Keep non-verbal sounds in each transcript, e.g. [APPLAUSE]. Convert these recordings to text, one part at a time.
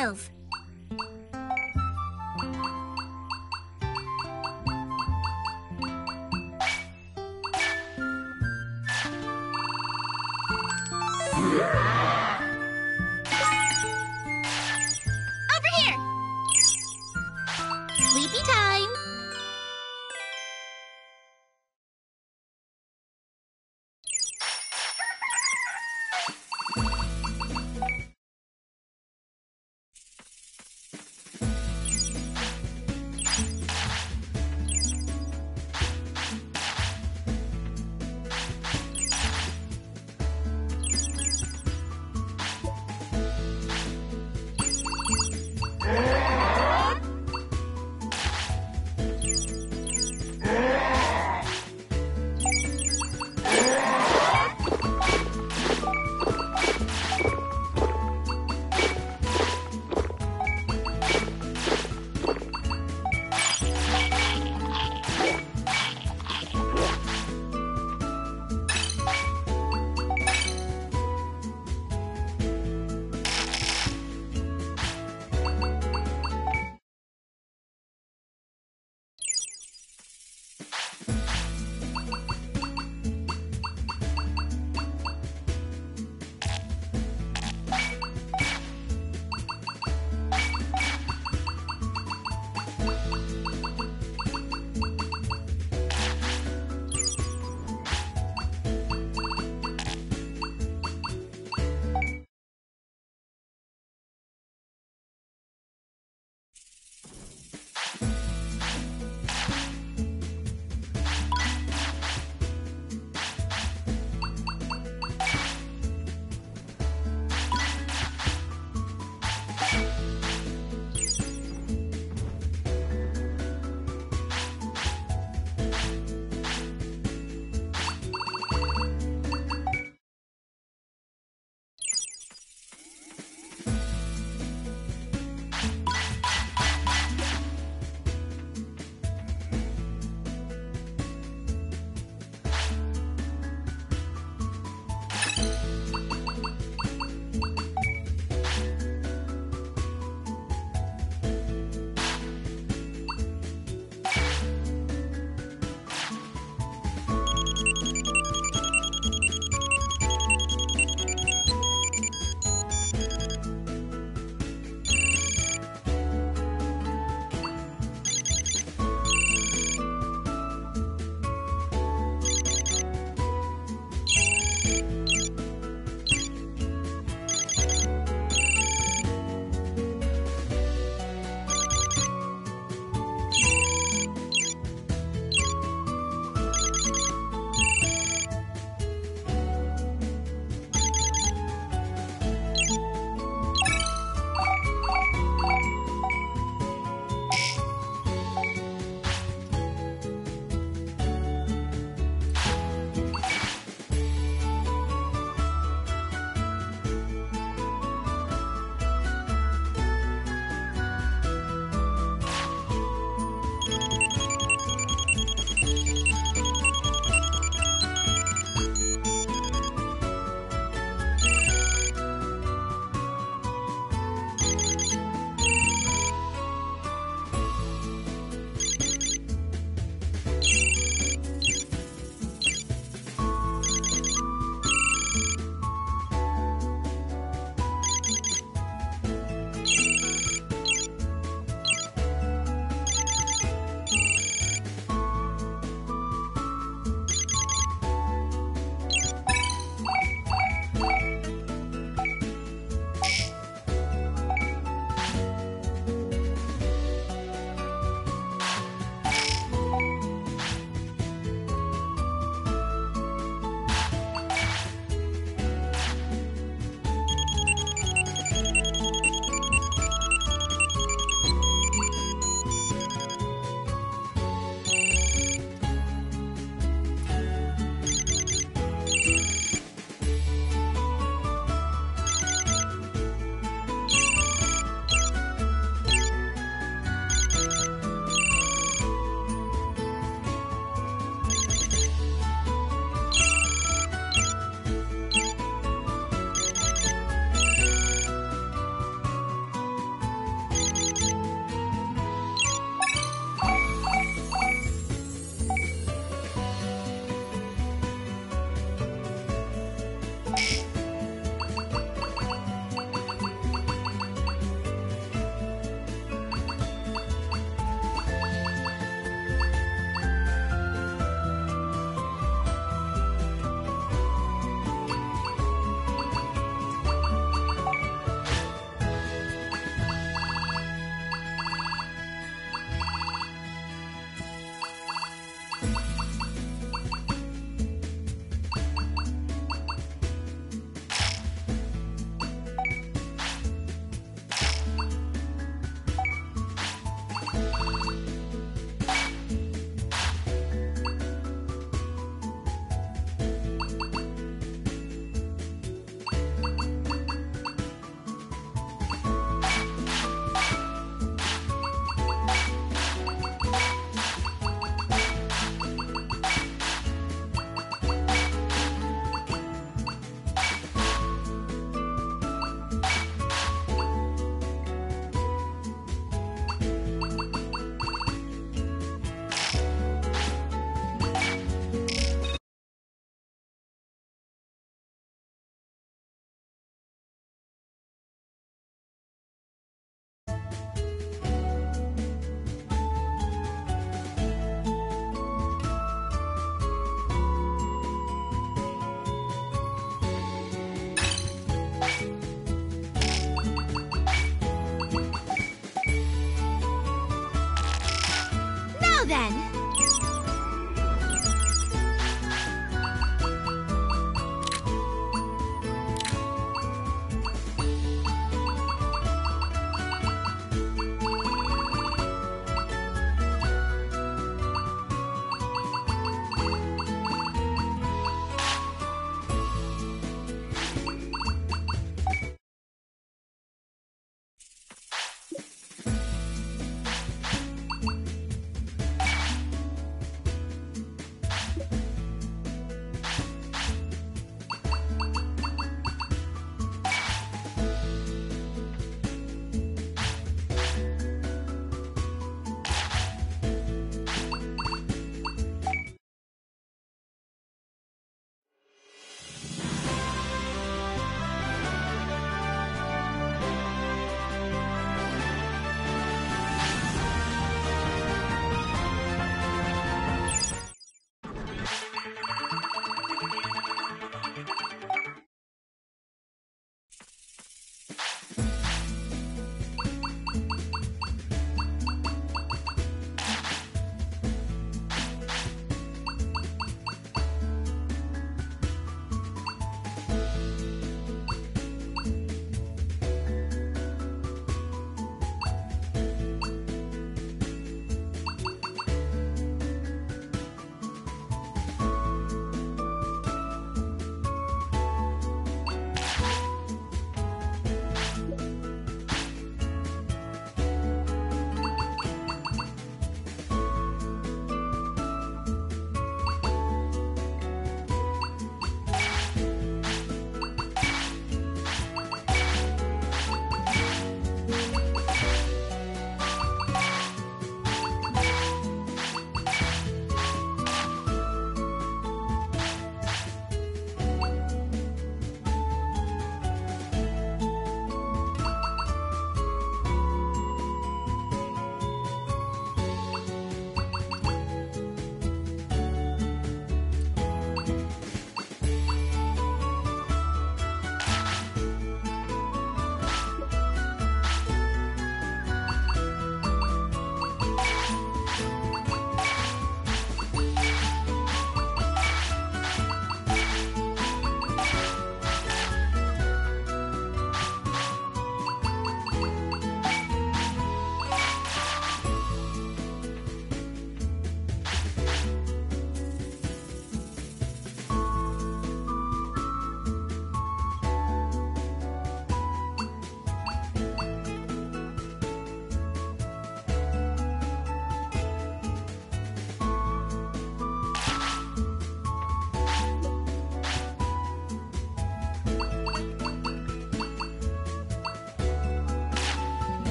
Sharpen [LAUGHS] your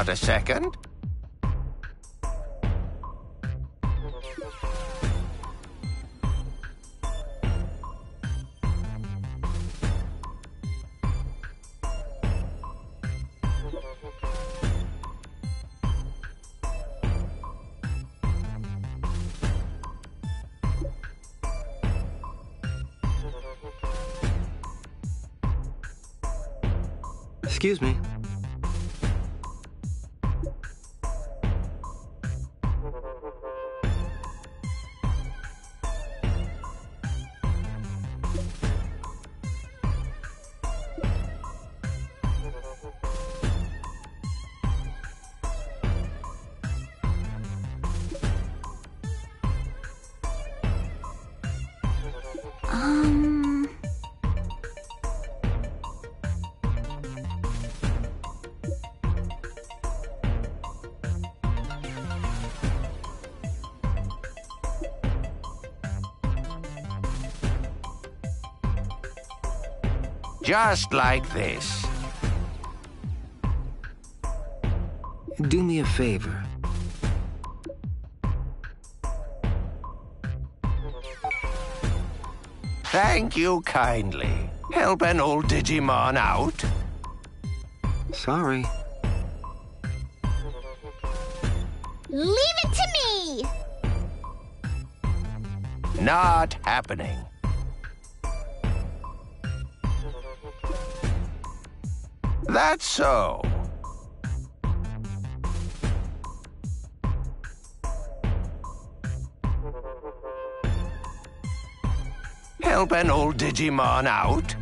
Got a second? Excuse me. Just like this. Do me a favor. Thank you kindly. Help an old Digimon out? Sorry. Leave it to me! Not happening. That's so. Help an old Digimon out?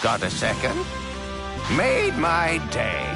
[LAUGHS] Got a second? Made my day.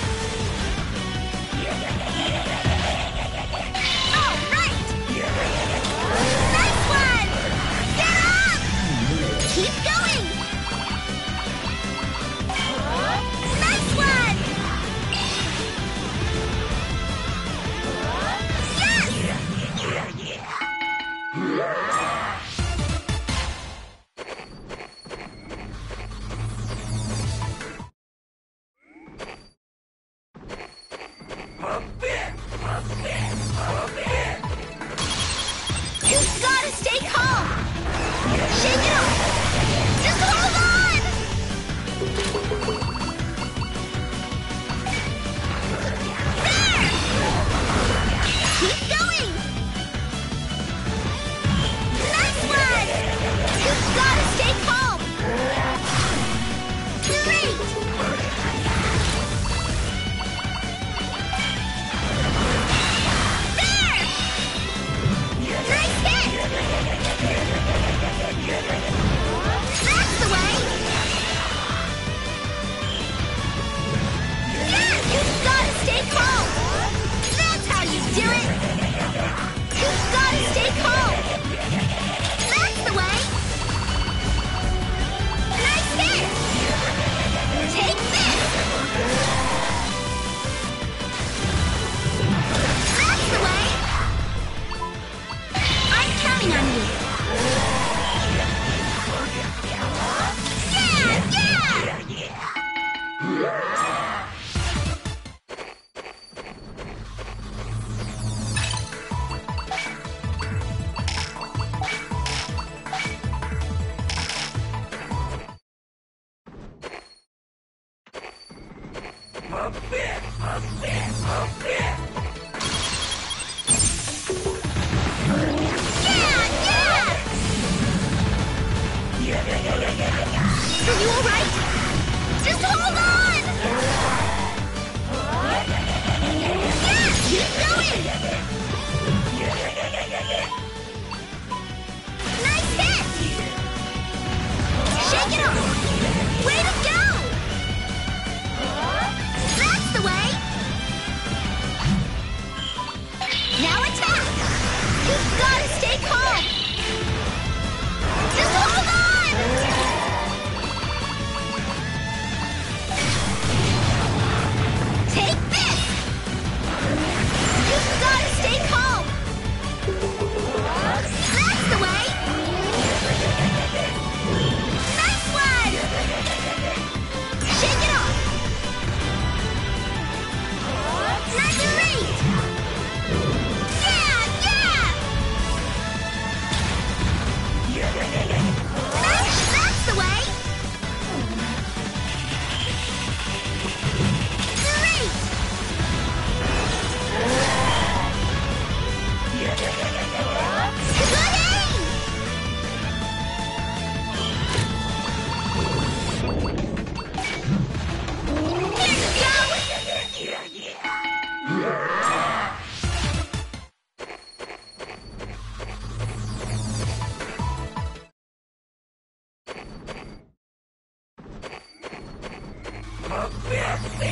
Way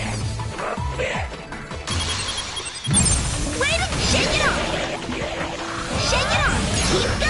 to shake it off! Shake it off! Keep going!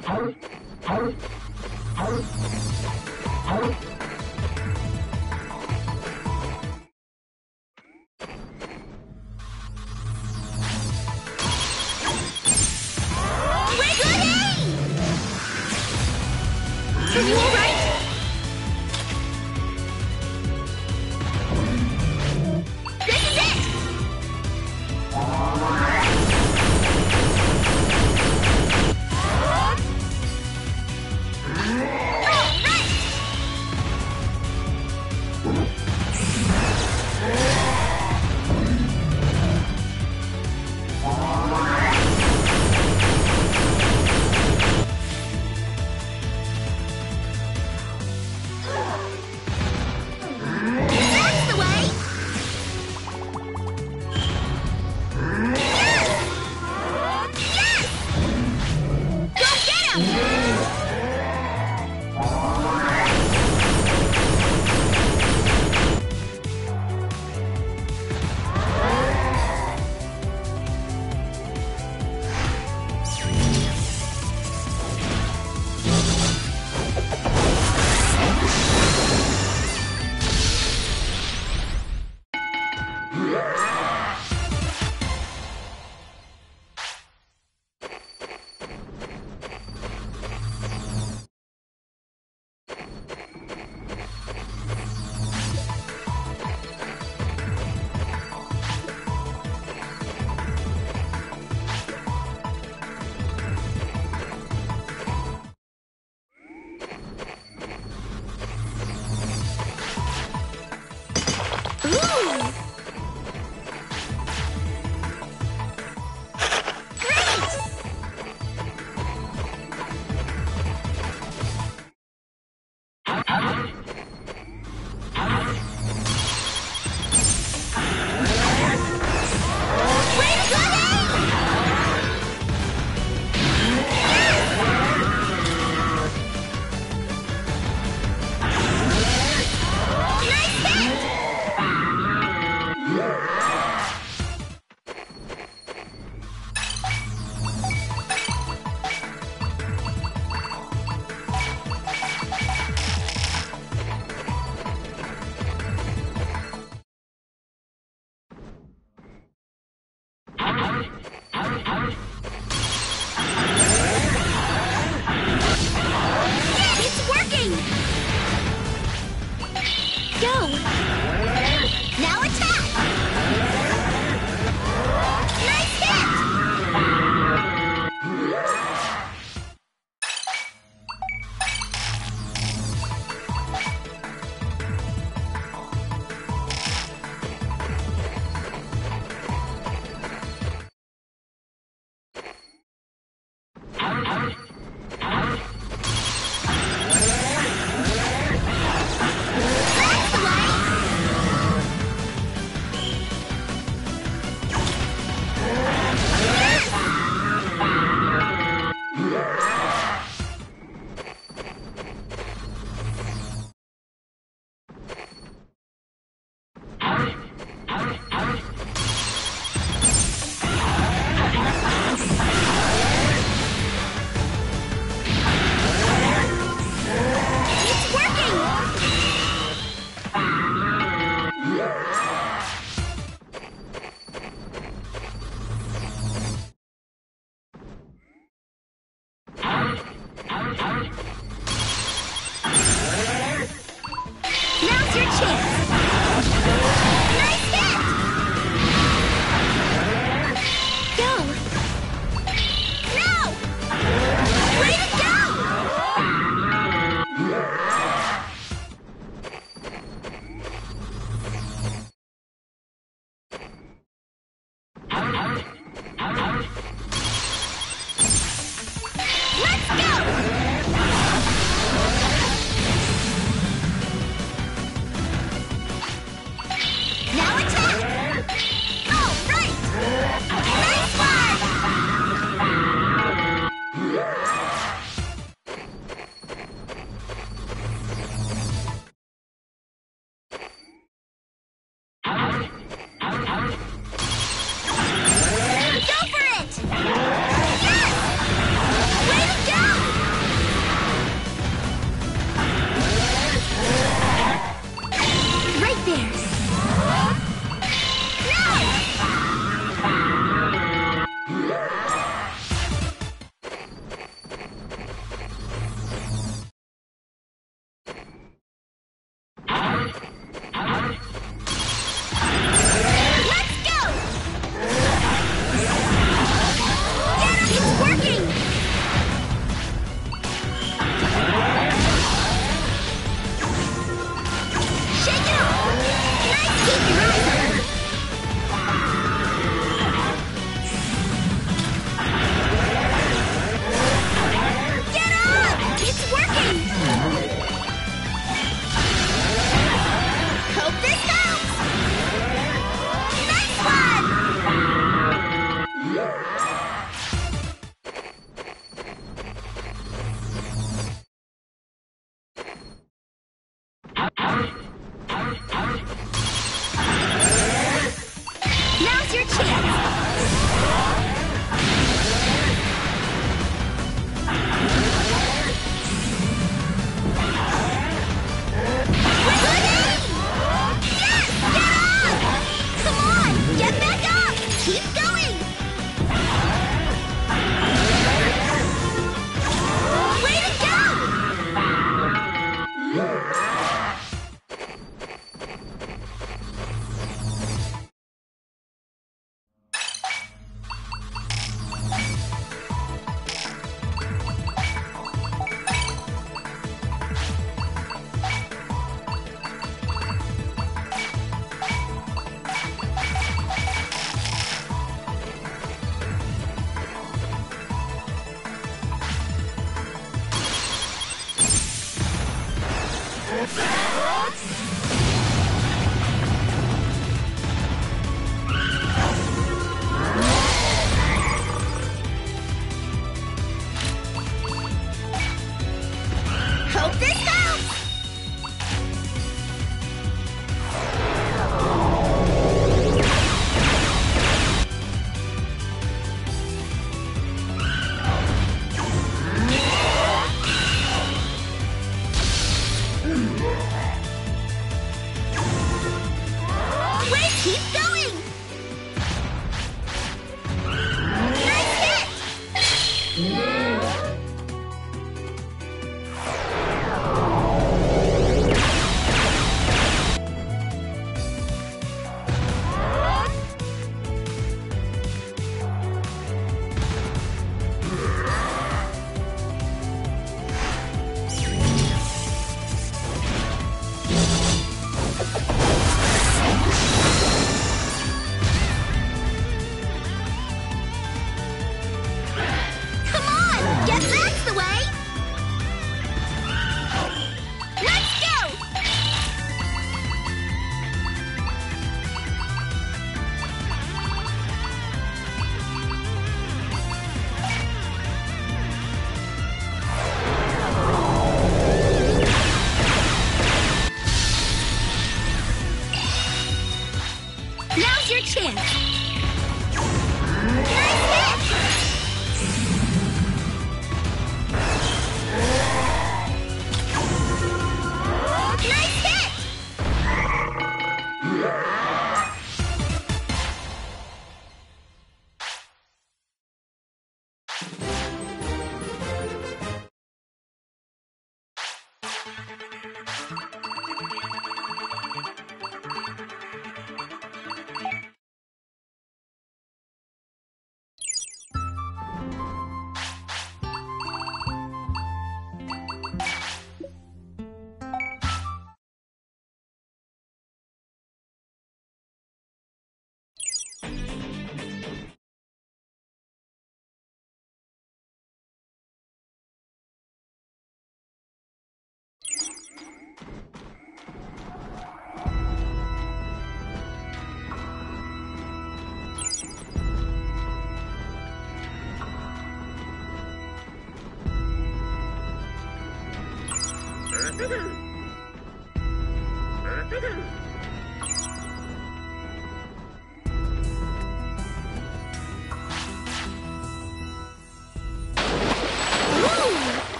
바로 바로 바로 바로 바로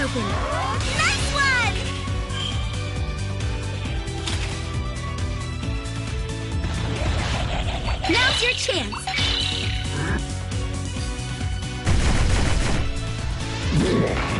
Open! Nice one! Now's your chance! No!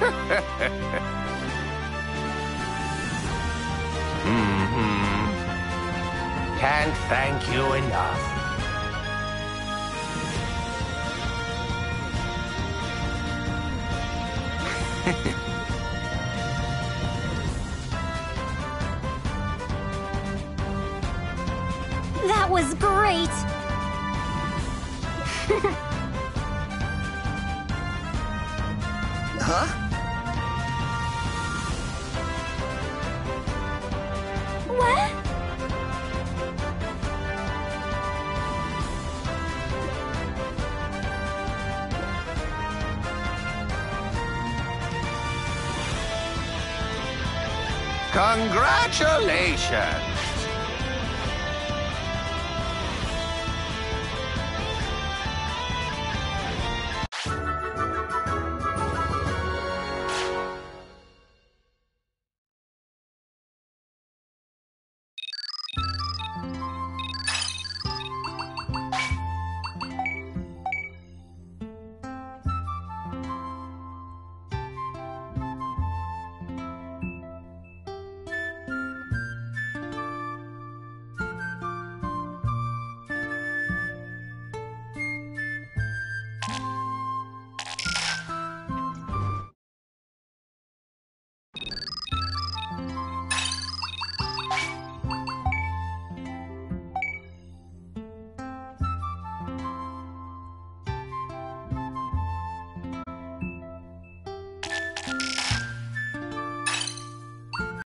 Mm-hmm. Can't thank you enough. Congratulations!